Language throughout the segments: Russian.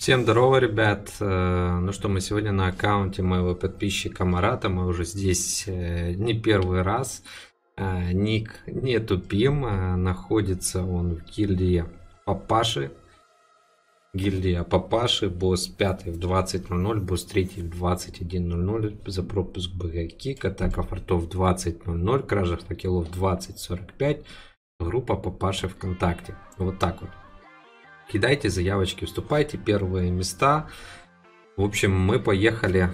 Всем здорово, ребят. Э, ну что, мы сегодня на аккаунте моего подписчика Марата. Мы уже здесь э, не первый раз. Э, ник не тупим. Находится он в гильдии Папаши. Гильдия Папаши. Босс 5 в 20.00, босс 3 в 21.00. За пропуск БГ атака фортов 20.00, кража факелов 20.45. Группа Папаши ВКонтакте. Вот так вот. Кидайте заявочки, вступайте, первые места. В общем, мы поехали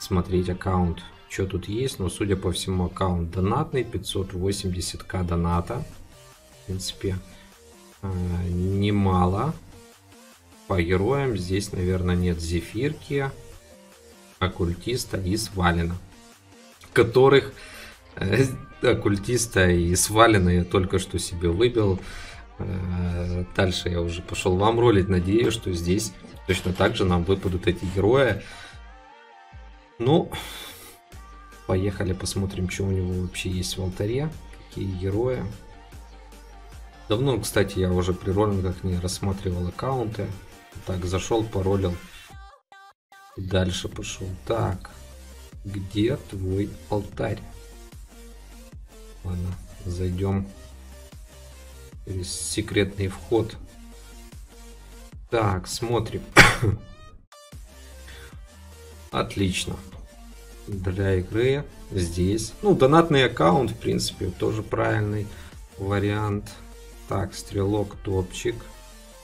смотреть аккаунт, что тут есть. Но, судя по всему, аккаунт донатный, 580к доната. В принципе, э, немало. По героям здесь, наверное, нет Зефирки, Оккультиста и Свалина. Которых э, Оккультиста и Свалина я только что себе выбил. Э, дальше я уже пошел вам ролить. Надеюсь, что здесь точно так же нам выпадут эти герои. Ну, поехали посмотрим, что у него вообще есть в алтаре. Какие герои. Давно, кстати, я уже при роллингах не рассматривал аккаунты. Так, зашел, паролил. И дальше пошел. Так, где твой алтарь? Ладно, зайдем Через секретный вход. Так, смотрим. Отлично. Для игры здесь. Ну, донатный аккаунт, в принципе, тоже правильный вариант. Так, стрелок, топчик.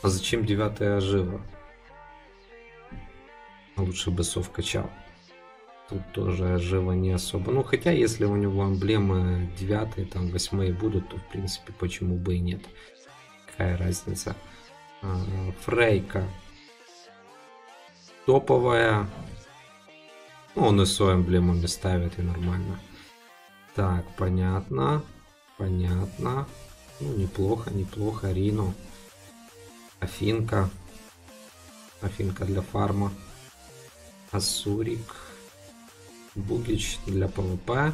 А зачем девятая ожива? Лучше бы сов качал. Тут тоже живо не особо. Ну, хотя, если у него эмблемы 9, там 8 будут, то, в принципе, почему бы и нет. Какая разница. А, Фрейка. Топовая. Ну, он и со эмблемами ставит, и нормально. Так, понятно. Понятно. Ну, неплохо, неплохо. Рино. Афинка. Афинка для фарма. Асурик. Бугич для ПВП.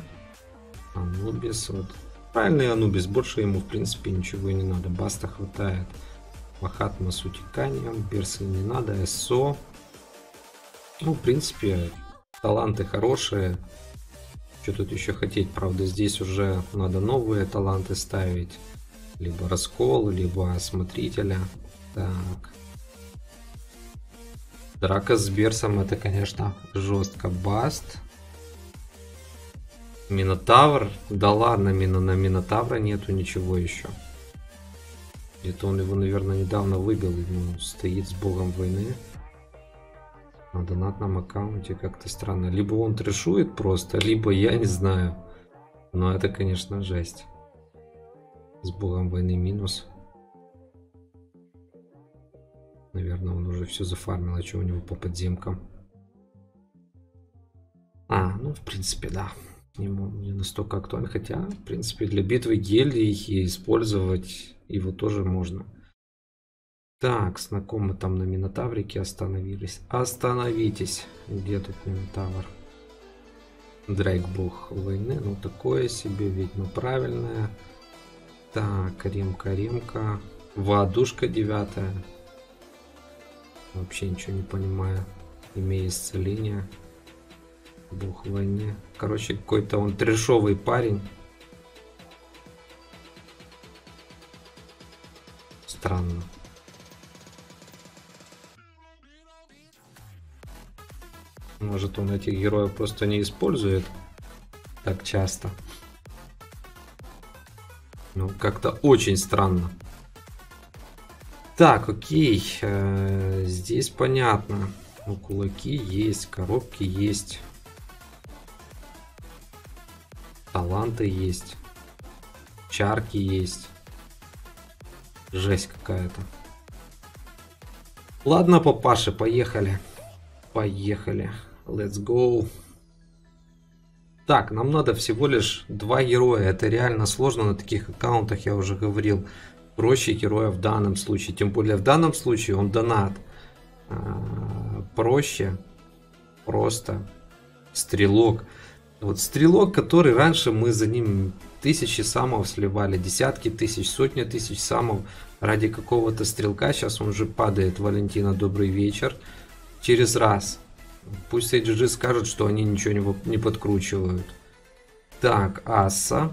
Анубис. Вот. Правильный Анубис. Больше ему, в принципе, ничего и не надо. Баста хватает. Махатма с утеканием. Берсы не надо. СО. Ну, в принципе, таланты хорошие. Что тут еще хотеть? Правда, здесь уже надо новые таланты ставить. Либо раскол, либо осмотрителя. Так. Драка с Берсом это, конечно, жестко. Баст. Минотавр? Да ладно, мина, на Минотавра нету ничего еще. Где-то он его, наверное, недавно выбил. Ему стоит с богом войны. На донатном аккаунте как-то странно. Либо он трешует просто, либо я не знаю. Но это, конечно, жесть. С богом войны минус. Наверное, он уже все зафармил, а что у него по подземкам. А, ну, в принципе, да ему не настолько актуален. Хотя, в принципе, для битвы гильдии использовать его тоже можно. Так, знакомы там на Минотаврике остановились. Остановитесь. Где тут Минотавр? Дрейк бог войны. Ну, такое себе, ведьма правильная. Так, ремка, ремка. Воодушка девятая. Вообще ничего не понимаю. Имея исцеление. Бог войне. Короче, какой-то он трешовый парень. Странно. Может он этих героев просто не использует так часто. Ну, как-то очень странно. Так, окей. -э здесь понятно. Ну, кулаки есть, коробки есть. Таланты есть. Чарки есть. Жесть какая-то. Ладно, папаши, поехали. Поехали. Let's go. Так, нам надо всего лишь два героя. Это реально сложно на таких аккаунтах, я уже говорил. Проще героя в данном случае. Тем более в данном случае он донат. А, проще. Просто. Стрелок. Вот стрелок, который раньше мы за ним тысячи самов сливали, десятки тысяч, сотни тысяч самов ради какого-то стрелка. Сейчас он уже падает. Валентина, добрый вечер. Через раз. Пусть HG скажут, что они ничего не, не подкручивают. Так, Аса.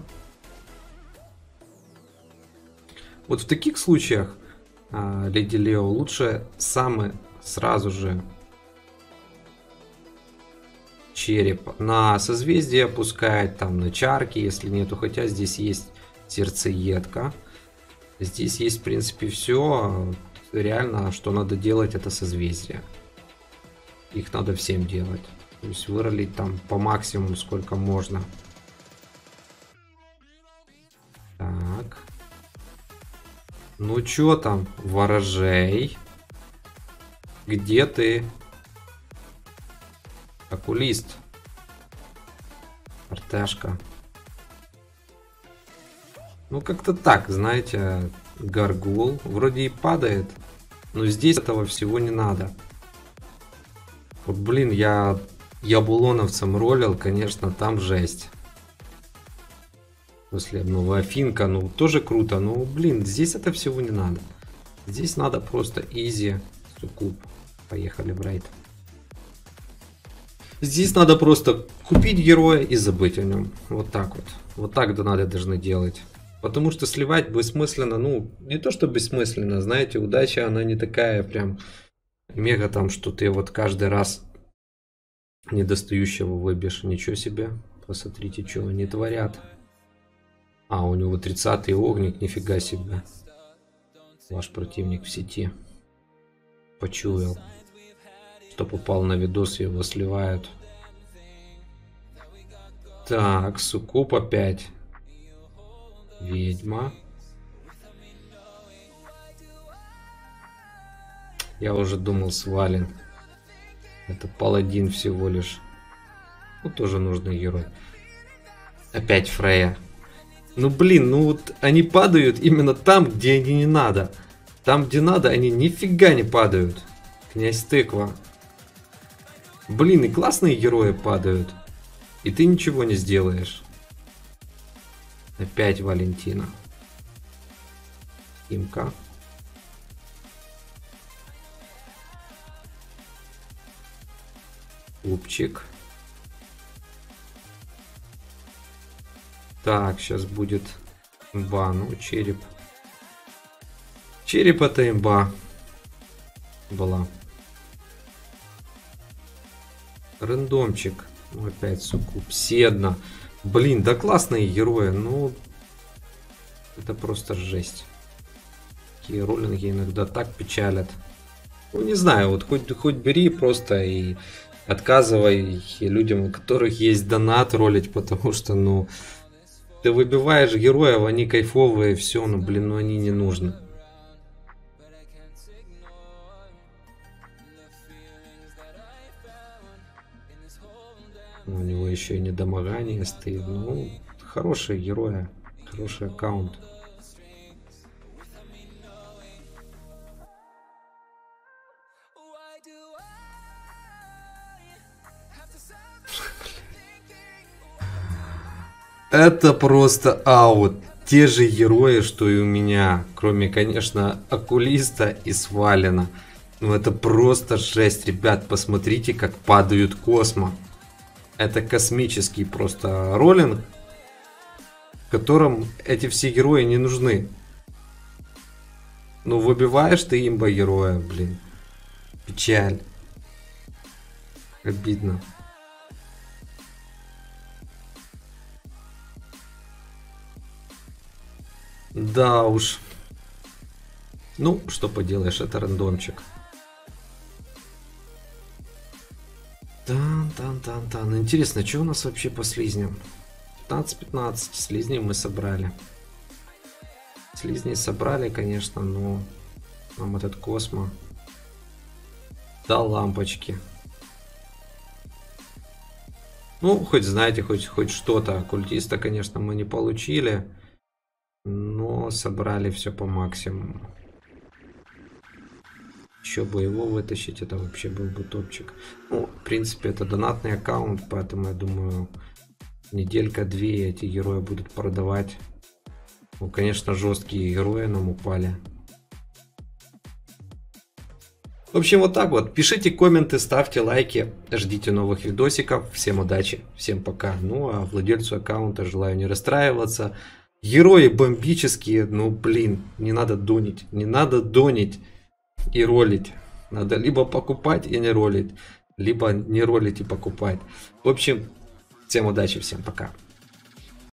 Вот в таких случаях, а, Леди Лео, лучше самый сразу же череп на созвездие опускает, там на чарки, если нету, хотя здесь есть сердцеедка. Здесь есть, в принципе, все. Реально, что надо делать, это созвездие. Их надо всем делать. То есть выролить там по максимуму, сколько можно. Так. Ну чё там, ворожей? Где ты? Окулист. Арташка. Ну, как-то так, знаете, Гаргул вроде и падает, но здесь этого всего не надо. Вот, блин, я яблоновцем ролил, конечно, там жесть. После обновы Афинка, ну, тоже круто, но, блин, здесь это всего не надо. Здесь надо просто изи, суккуб. Поехали в рейд. Здесь надо просто купить героя и забыть о нем. Вот так вот. Вот так да надо должны делать. Потому что сливать бессмысленно, ну, не то что бессмысленно, знаете, удача, она не такая прям мега там, что ты вот каждый раз недостающего выбьешь. Ничего себе. Посмотрите, что они творят. А, у него 30-й огник, нифига себе. Ваш противник в сети. Почуял кто попал на видос, его сливают. Так, Сукуп опять. Ведьма. Я уже думал свален. Это паладин всего лишь. Ну, тоже нужный герой. Опять Фрея. Ну, блин, ну вот они падают именно там, где они не надо. Там, где надо, они нифига не падают. Князь Тыква. Блин, и классные герои падают. И ты ничего не сделаешь. Опять Валентина. Имка. Купчик. Так, сейчас будет имба. Ну, череп. Череп это имба. Была. Рандомчик. Ну, опять суккуб. Седна. Блин, да классные герои. Ну, это просто жесть. Такие роллинги иногда так печалят. Ну, не знаю, вот хоть, хоть бери просто и отказывай людям, у которых есть донат ролить, потому что, ну, ты выбиваешь героев, они кайфовые, все, ну, блин, ну они не нужны. У него еще и недомогание стоит. Ну, хорошие герои, хороший аккаунт. Это просто аут. Те же герои, что и у меня. Кроме, конечно, Окулиста и Свалина. Ну это просто жесть, ребят. Посмотрите, как падают космо. Это космический просто роллинг, в котором эти все герои не нужны. Ну, выбиваешь ты имба героя, блин. Печаль. Обидно. Да уж. Ну, что поделаешь, это рандомчик. Тан, тан, тан, тан. Интересно, что у нас вообще по слизням? 15-15 слизней мы собрали. Слизней собрали, конечно, но нам этот космо дал лампочки. Ну, хоть знаете, хоть, хоть что-то. Культиста, конечно, мы не получили. Но собрали все по максимуму. Еще бы его вытащить, это вообще был бы топчик. Ну, в принципе, это донатный аккаунт, поэтому я думаю, неделька-две эти герои будут продавать. Ну, конечно, жесткие герои нам упали. В общем, вот так вот. Пишите комменты, ставьте лайки, ждите новых видосиков. Всем удачи, всем пока. Ну, а владельцу аккаунта желаю не расстраиваться. Герои бомбические, ну, блин, не надо донить. Не надо донить и ролить. Надо либо покупать и не ролить, либо не ролить и покупать. В общем, всем удачи, всем пока.